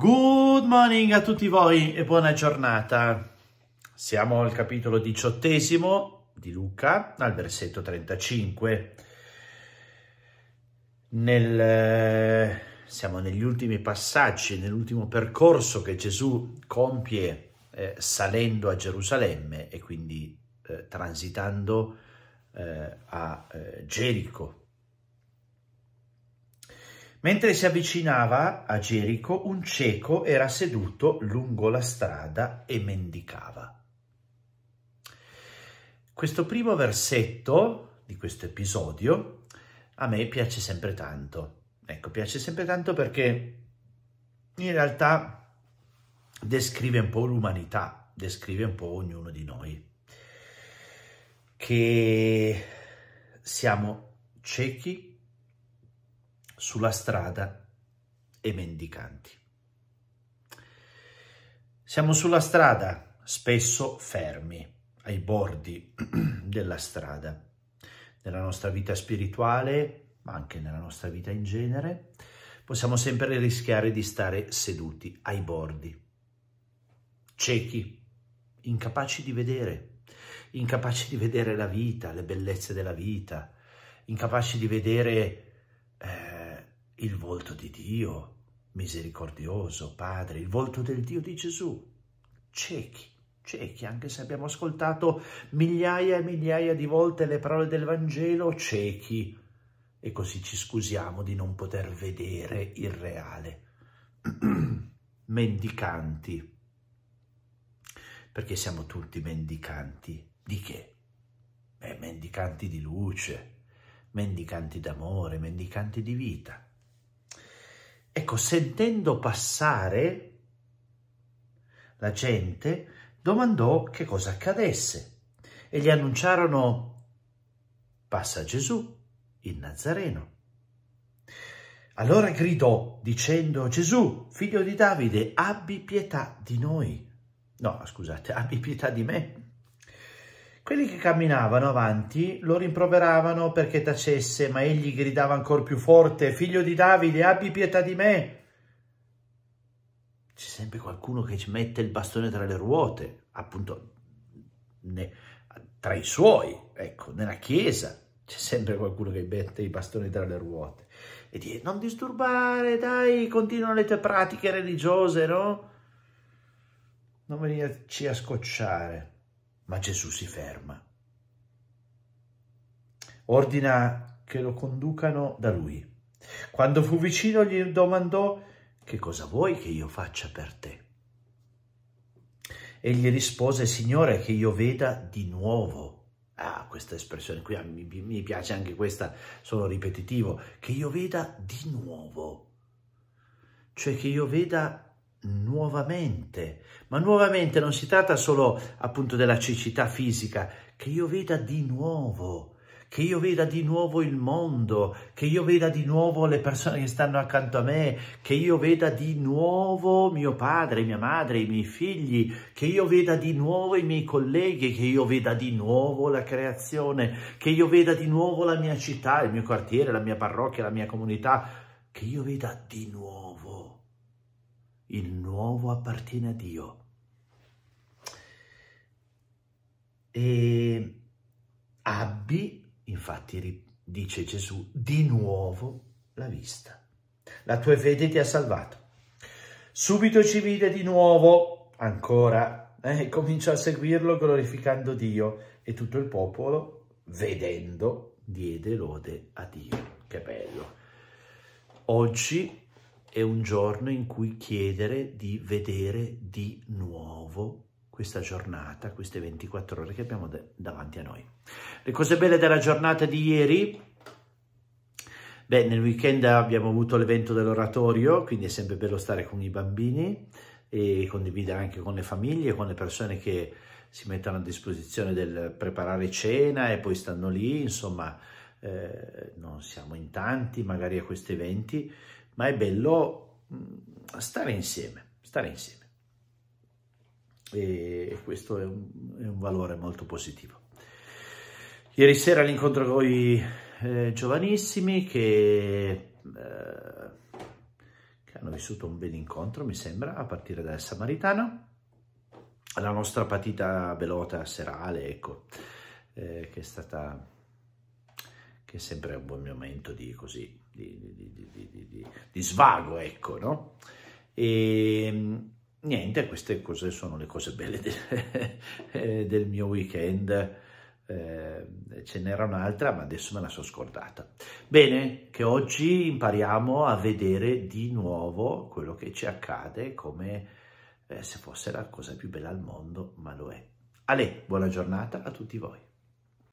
Good morning a tutti voi e buona giornata. Siamo al capitolo diciottesimo di Luca, al versetto 35. Nel, siamo negli ultimi passaggi, nell'ultimo percorso che Gesù compie eh, salendo a Gerusalemme e quindi eh, transitando eh, a eh, Gerico. Mentre si avvicinava a Gerico, un cieco era seduto lungo la strada e mendicava. Questo primo versetto di questo episodio a me piace sempre tanto. Ecco, piace sempre tanto perché in realtà descrive un po' l'umanità, descrive un po' ognuno di noi, che siamo ciechi sulla strada e mendicanti. Siamo sulla strada, spesso fermi, ai bordi della strada. Nella nostra vita spirituale, ma anche nella nostra vita in genere, possiamo sempre rischiare di stare seduti ai bordi, ciechi, incapaci di vedere, incapaci di vedere la vita, le bellezze della vita, incapaci di vedere eh, il volto di Dio, misericordioso, Padre, il volto del Dio di Gesù, ciechi, ciechi, anche se abbiamo ascoltato migliaia e migliaia di volte le parole del Vangelo, ciechi, e così ci scusiamo di non poter vedere il reale. mendicanti, perché siamo tutti mendicanti di che? Beh, mendicanti di luce, mendicanti d'amore, mendicanti di vita. Ecco, sentendo passare la gente, domandò che cosa accadesse e gli annunciarono passa Gesù, il Nazareno. Allora gridò dicendo Gesù, figlio di Davide, abbi pietà di noi. No, scusate, abbi pietà di me. Quelli che camminavano avanti lo rimproveravano perché tacesse, ma egli gridava ancora più forte, figlio di Davide, abbi pietà di me. C'è sempre qualcuno che ci mette il bastone tra le ruote, appunto ne, tra i suoi, ecco, nella chiesa c'è sempre qualcuno che mette i bastoni tra le ruote e dice non disturbare, dai, continuano le tue pratiche religiose, no? Non venirci a scocciare ma Gesù si ferma. Ordina che lo conducano da lui. Quando fu vicino gli domandò che cosa vuoi che io faccia per te? Egli rispose, Signore, che io veda di nuovo. Ah, questa espressione qui mi, mi piace anche questa, sono ripetitivo, che io veda di nuovo. Cioè che io veda nuovamente, ma nuovamente non si tratta solo appunto della cecità fisica, che io veda di nuovo, che io veda di nuovo il mondo, che io veda di nuovo le persone che stanno accanto a me, che io veda di nuovo mio padre, mia madre, i miei figli, che io veda di nuovo i miei colleghi, che io veda di nuovo la creazione, che io veda di nuovo la mia città, il mio quartiere, la mia parrocchia, la mia comunità, che io veda di nuovo il nuovo appartiene a Dio. E abbi, infatti dice Gesù, di nuovo la vista. La tua fede ti ha salvato. Subito ci vide di nuovo, ancora, e eh, cominciò a seguirlo glorificando Dio e tutto il popolo, vedendo, diede lode a Dio. Che bello. Oggi è un giorno in cui chiedere di vedere di nuovo questa giornata, queste 24 ore che abbiamo davanti a noi. Le cose belle della giornata di ieri, beh, nel weekend abbiamo avuto l'evento dell'oratorio, quindi è sempre bello stare con i bambini e condividere anche con le famiglie, con le persone che si mettono a disposizione del preparare cena e poi stanno lì, insomma, eh, non siamo in tanti magari a questi eventi, ma è bello mm, stare insieme, stare insieme. E questo è un, è un valore molto positivo. Ieri sera l'incontro con i eh, giovanissimi che, eh, che, hanno vissuto un bel incontro, mi sembra, a partire dal Samaritano. La nostra partita velota serale, ecco, eh, che è stata, che è sempre un buon momento di così, di, di, di, svago, ecco, no? E niente, queste cose sono le cose belle del, del mio weekend eh, ce n'era un'altra ma adesso me la sono scordata. Bene, che oggi impariamo a vedere di nuovo quello che ci accade come eh, se fosse la cosa più bella al mondo, ma lo è. Ale, buona giornata a tutti voi.